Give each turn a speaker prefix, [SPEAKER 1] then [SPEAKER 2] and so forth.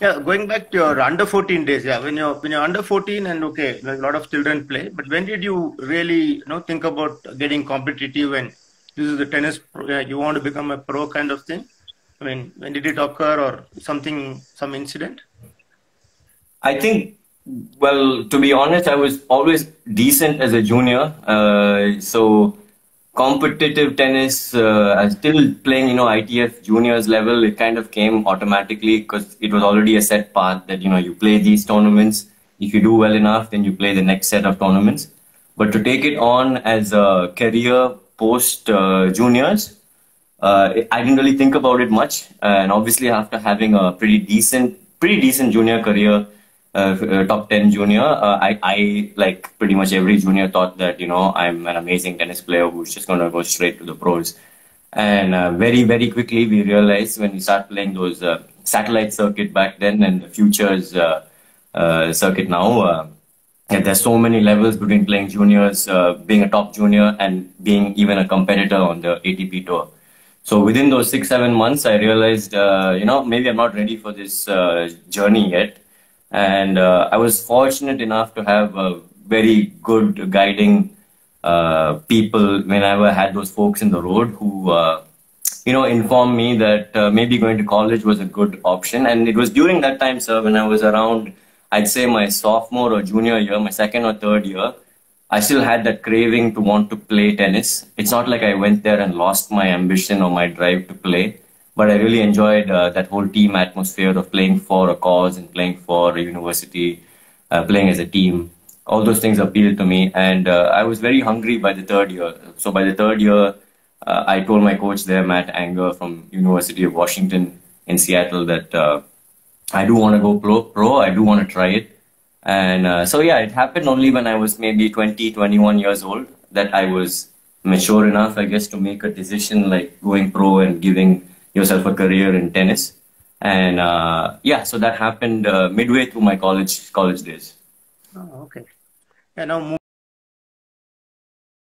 [SPEAKER 1] Yeah, going back to your under 14 days, yeah, when you're when you're under 14 and okay, a lot of children play, but when did you really you know think about getting competitive and this is the tennis pro, you want to become a pro kind of thing? I mean, when did it occur or something, some incident?
[SPEAKER 2] I think, well, to be honest, I was always decent as a junior. Uh, so competitive tennis, uh, still playing, you know, ITF juniors level. It kind of came automatically because it was already a set path that, you know, you play these tournaments. If you do well enough, then you play the next set of tournaments. But to take it on as a career post uh, juniors, uh, I didn't really think about it much. and obviously, after having a pretty decent, pretty decent junior career, uh, uh top 10 junior, uh, I, I, like pretty much every junior, thought that, you know, I'm an amazing tennis player who's just going to go straight to the pros. And uh, very, very quickly, we realized when we start playing those satellite circuit back then and the futures circuit now, there's so many levels between playing juniors, uh, being a top junior, and being even a competitor on the ATP tour. So within those six, seven months, I realized, uh, you know, maybe I'm not ready for this uh, journey yet. And uh, I was fortunate enough to have very good guiding uh, people whenever I had those folks in the road who, uh, you know, informed me that uh, maybe going to college was a good option. And it was during that time, sir, when I was around, I'd say my sophomore or junior year, my second or third year, I still had that craving to want to play tennis. It's not like I went there and lost my ambition or my drive to play, but I really enjoyed uh, that whole team atmosphere of playing for a cause and playing for a university, uh, playing as a team. All those things appealed to me, and uh, I was very hungry by the third year. So by the third year, uh, I told my coach there, Matt Anger from University of Washington in Seattle, that uh, I do want to go pro. Pro, I do want to try it and uh, so, yeah, it happened only when I was maybe 20, 21 years old that I was mature enough, I guess, to make a decision like going pro and giving yourself a career in tennis. And uh, yeah, so that happened uh, midway through my college college days.
[SPEAKER 1] Oh, okay. Yeah, now